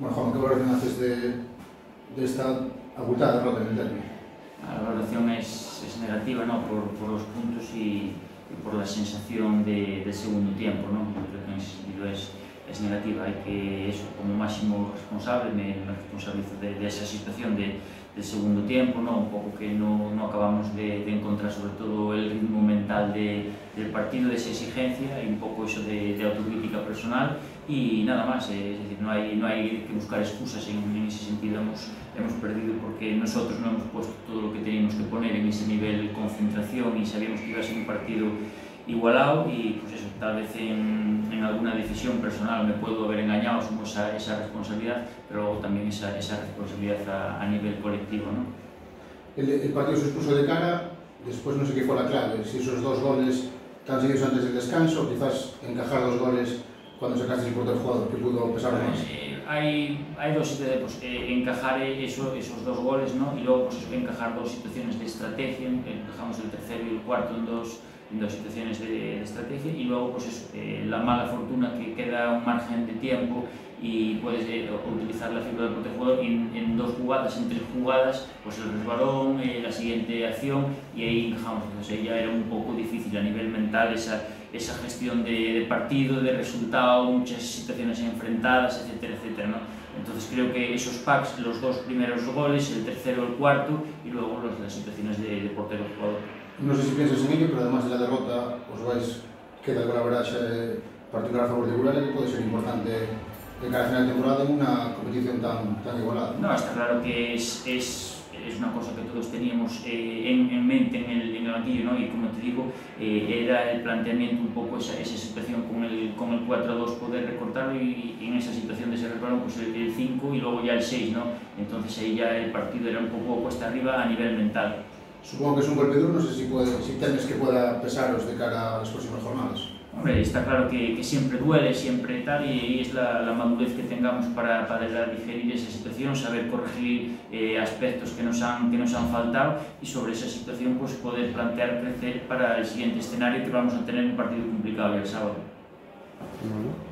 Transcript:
Bueno, Juan, ¿qué valoración haces de, de esta abultada derrota en el derbi? La valoración es, es negativa ¿no? por, por los puntos y, y por la sensación de, del segundo tiempo. ¿no? Creo que ese sentido es, es negativa. Hay que, eso, como máximo responsable, me, me responsabilizo de, de esa situación de, del segundo tiempo, ¿no? un pouco que no, no acabamos de, de encontrar sobre todo el ritmo mental de, del partido, de esa exigencia y un pouco eso de autocrítica personal y nada más, eh, es decir, no hay, no hay que buscar excusas en, en ese sentido, hemos, hemos perdido porque nosotros no hemos puesto todo lo que teníamos que poner en ese nivel de concentración y sabíamos que iba a ser un partido igualado y pues eso, tal vez en, en alguna decisión personal me puedo haber engañado, asumo esa, esa responsabilidad, pero también esa, esa responsabilidad a, a nivel colectivo. ¿no? El, el partido se expuso de cara, después no sé qué fue la clave, si esos dos goles tan seguidos antes del descanso, quizás encajar dos goles cuando sacaste el portero jugador, que pudo pesar más. Eh, hay, hay dos pues, eh, encajar eso, esos dos goles, ¿no? Y luego pues, encajar dos situaciones de estrategia, encajamos el tercero y el cuarto en dos, dos situaciones de, de estrategia y luego pues eso, eh, la mala fortuna que queda un margen de tiempo y puedes eh, utilizar la figura del protejugador en, en dos jugadas, en tres jugadas, pues el resbalón, eh, la siguiente acción y ahí encajamos. Entonces ya era un poco difícil a nivel mental esa, esa gestión de, de partido, de resultado, muchas situaciones enfrentadas, etcétera, etcétera. ¿no? Entonces creo que esos packs, los dos primeros goles, el tercero, el cuarto y luego los, las situaciones de, de portero-jugador. No sé si piensas en ello, pero además de la derrota os vais queda con la verdad particular a favor de Gurale que puede ser importante de cara a final de temporada en una competición tan, tan igualada. No, está claro que es, es, es una cosa que todos teníamos eh, en, en, mente en el, en el banquillo, ¿no? y como te digo, eh, era el planteamiento un poco esa, esa situación con el, con el 4-2 poder recortarlo y, en esa situación de ese resbalón pues el, el 5 y luego ya el 6, ¿no? entonces ahí ya el partido era un poco cuesta arriba a nivel mental. Supongo que es un golpe duro, no sé si, puede, si temes que pueda pesaros de cara a las próximas jornadas. Hombre, está claro que, que siempre duele, siempre tal, y ahí es la, la madurez que tengamos para, para digerir esa situación, saber corregir eh, aspectos que nos, han, que nos han faltado y sobre esa situación pues poder plantear crecer para el siguiente escenario que vamos a tener un partido complicado el sábado. Bueno.